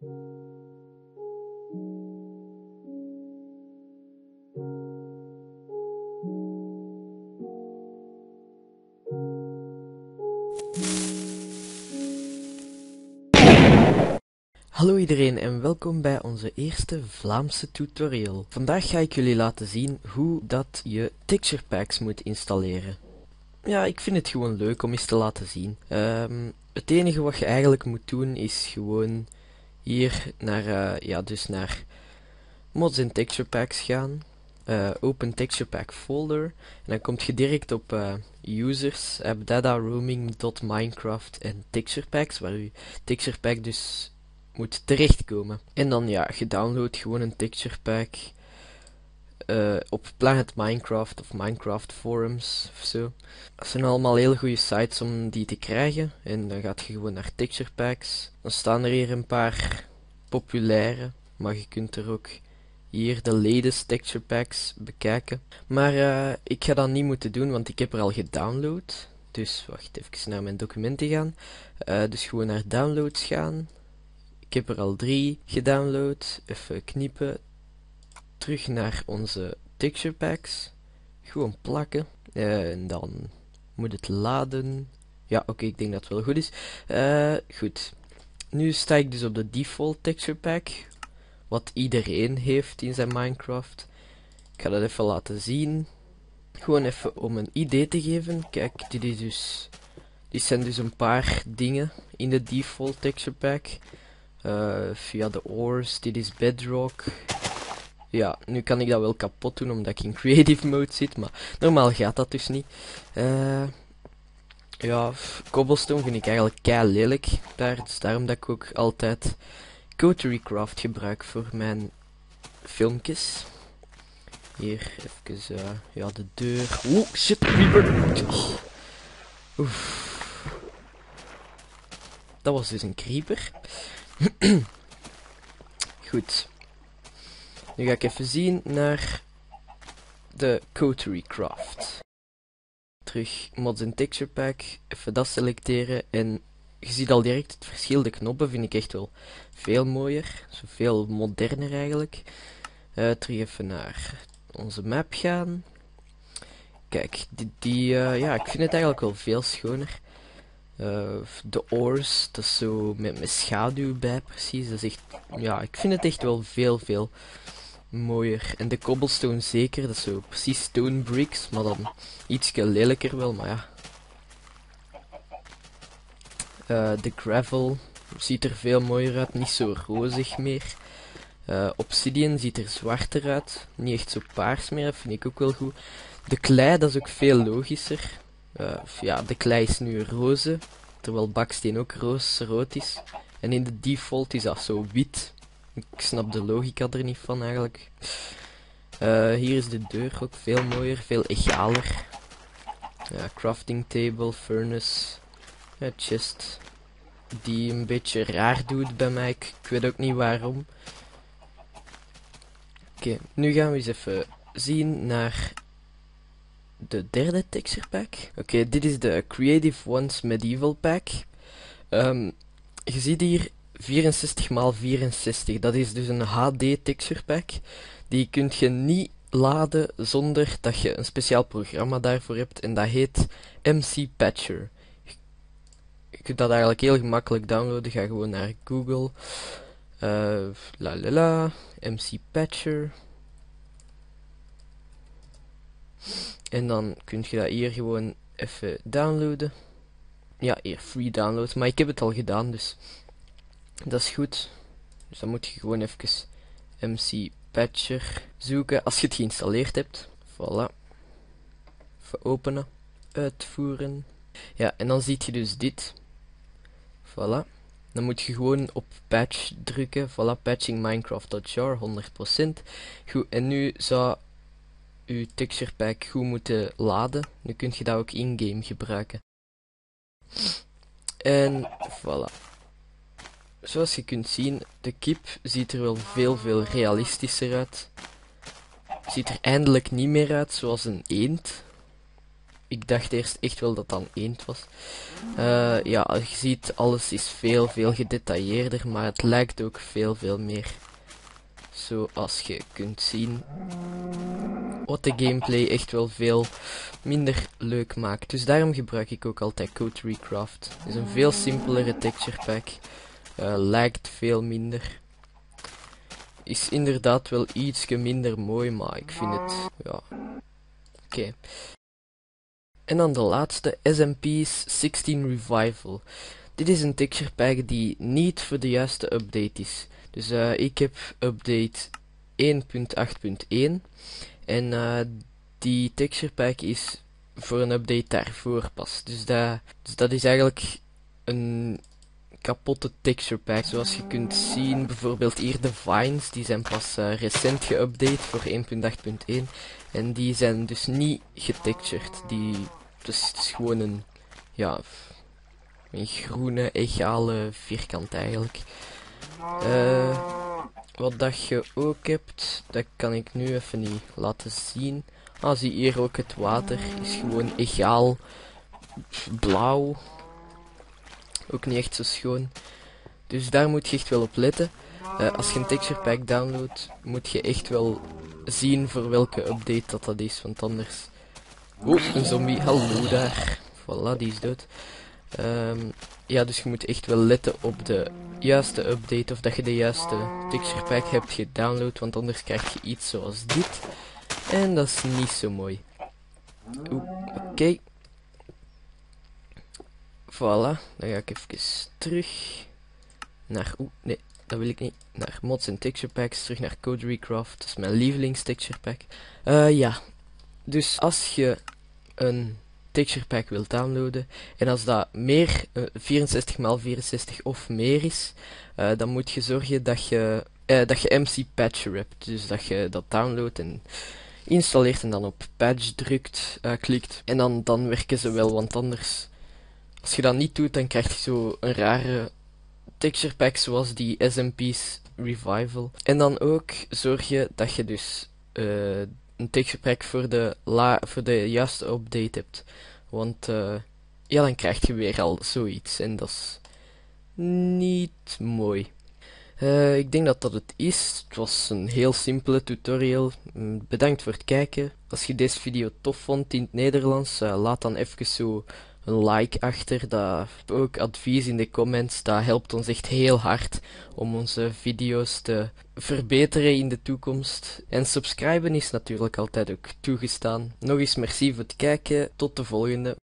Hallo iedereen en welkom bij onze eerste Vlaamse tutorial. Vandaag ga ik jullie laten zien hoe dat je texture packs moet installeren. Ja, ik vind het gewoon leuk om eens te laten zien. Ehm, het enige wat je eigenlijk moet doen is gewoon hier naar, uh, ja, dus naar mods en texture packs gaan. Uh, open texture pack folder en dan komt je direct op uh, users, app data roaming.minecraft en texture packs waar je texture pack dus moet terechtkomen. En dan ja, je downloadt gewoon een texture pack uh, op Planet Minecraft of Minecraft forums of zo. Dat zijn allemaal hele goede sites om die te krijgen. En dan gaat je gewoon naar texture packs. Dan staan er hier een paar populaire, maar je kunt er ook hier de latest texture packs bekijken. Maar uh, ik ga dat niet moeten doen, want ik heb er al gedownload. Dus wacht even naar mijn documenten gaan. Uh, dus gewoon naar downloads gaan. Ik heb er al drie gedownload. Even kniepen. Terug naar onze texture packs. Gewoon plakken. En dan moet het laden. Ja, oké, ik denk dat het wel goed is. Uh, goed. Nu sta ik dus op de default texture pack. Wat iedereen heeft in zijn Minecraft. Ik ga dat even laten zien. Gewoon even om een idee te geven. Kijk, dit is dus... Dit zijn dus een paar dingen in de default texture pack. Uh, via de ores, dit is bedrock. Ja, nu kan ik dat wel kapot doen omdat ik in creative mode zit, maar normaal gaat dat dus niet. Uh, ja, cobblestone vind ik eigenlijk kei lelijk daar, dus daarom dat ik ook altijd Coterie gebruik voor mijn filmpjes. Hier even, uh, ja, de deur. Oeh, shit, creeper. Oef. Dat was dus een creeper. Goed. Nu ga ik even zien naar de Coterie Craft. Terug mods en texture pack. Even dat selecteren. En je ziet al direct het verschil. De knoppen vind ik echt wel veel mooier. Veel moderner eigenlijk. Uh, terug even naar onze map gaan. Kijk, die, uh, ja, ik vind het eigenlijk wel veel schoner. Uh, de ores, dat is zo met, met schaduw bij precies. Dat is echt, ja, ik vind het echt wel veel, veel mooier. En de cobblestone zeker, dat is zo precies stone bricks, maar dan iets lelijker wel, maar ja. Uh, de gravel ziet er veel mooier uit, niet zo rozig meer. Uh, obsidian ziet er zwarter uit, niet echt zo paars meer, vind ik ook wel goed. De klei, dat is ook veel logischer. Uh, ja, de klei is nu roze, terwijl baksteen ook roos-rood is. En in de default is dat zo wit. Ik snap de logica er niet van eigenlijk. Uh, hier is de deur ook veel mooier, veel egaler. Ja, crafting table, furnace, ja, chest. Die een beetje raar doet bij mij, ik, weet ook niet waarom. Oké, nu gaan we eens even zien naar de derde texture pack. Oké, dit is de Creative Ones Medieval Pack. Um, je ziet hier 64 x 64. Dat is dus een HD texture pack. Die kunt je niet laden zonder dat je een speciaal programma daarvoor hebt. En dat heet MC Patcher. Je kunt dat eigenlijk heel gemakkelijk downloaden. Ga gewoon naar Google. Uh, la la la. MC Patcher. En dan kun je dat hier gewoon even downloaden. Ja, hier, free download. Maar ik heb het al gedaan, dus dat is goed. Dus dan moet je gewoon even MC Patcher zoeken als je het geïnstalleerd hebt. Voilà. Even openen. Uitvoeren. Ja, en dan zie je dus dit. Voilà. Dan moet je gewoon op patch drukken. Voilà, patching minecraft.jar 100%. Goed, en nu zou uw texture pack goed moeten laden. Nu kun je dat ook in-game gebruiken. En voilà. Zoals je kunt zien, de kip ziet er wel veel veel realistischer uit. Ziet er eindelijk niet meer uit zoals een eend. ik dacht eerst echt wel dat dat een eend was. Uh, ja, je ziet, alles is veel, veel gedetailleerder, maar het lijkt ook veel, veel meer. Zoals je kunt zien. Wat de gameplay echt wel veel minder leuk maakt. Dus daarom gebruik ik ook altijd Code Recraft. Het is een veel simpelere texture pack. Uh, lijkt veel minder. Is inderdaad wel iets minder mooi, maar ik vind het, ja... Oké. En dan de laatste, SMP's 16 Revival. Dit is een texture pack die niet voor de juiste update is. Dus uh, ik heb update 1.8.1 en uh, die texture pack is voor een update daarvoor pas. Dus dus dat is eigenlijk een kapotte texture pack. Zoals je kunt zien, bijvoorbeeld hier de vines, die zijn pas uh, recent geüpdate voor 1.8.1. En die zijn dus niet getextured. Die, dus het is gewoon een, ja, een groene, egale vierkant eigenlijk. Uh, wat dat je ook hebt, dat kan ik nu even niet laten zien. Ah, zie hier ook het water is gewoon egaal blauw. Ook niet echt zo schoon. Dus daar moet je echt wel op letten. Uh, als je een texture pack downloadt, moet je echt wel zien voor welke update dat dat is. Want anders... Oh, een zombie. Hallo daar. Voilà, die is dood. Um, ja, dus je moet echt wel letten op de juiste update. Of dat je de juiste texture pack hebt gedownload. Want anders krijg je iets zoals dit. En dat is niet zo mooi. Oké. Voilà. Dan ga ik even terug naar... Oeh, nee, dat wil ik niet. Naar mods en texture packs. Terug naar Code Recraft. Dat is mijn lievelings texture pack. Uh, ja. Dus als je een texture pack wilt downloaden en als dat meer uh, 64 x 64 of meer is, uh, dan moet je zorgen dat je, uh, dat je MC Patcher hebt. Dus dat je dat downloadt en installeert en dan op patch drukt, klikt. En dan, dan werken ze wel, want anders, als je dat niet doet, dan krijg je zo een rare texture pack zoals die SMP's Revival. En dan ook zorg je dat je dus uh, een texture pack voor de, la voor de juiste update hebt. Want uh, ja, dan krijg je weer al zoiets en dat is niet mooi. Uh, ik denk dat dat het is. Het was een heel simpele tutorial. Mm, bedankt voor het kijken. Als je deze video tof vond in het Nederlands, laat dan even zo like achter. Dat ook advies in de comments. Dat helpt ons echt heel hard om onze video's te verbeteren in de toekomst. En subscriben is natuurlijk altijd ook toegestaan. Nog eens merci voor het kijken. Tot de volgende.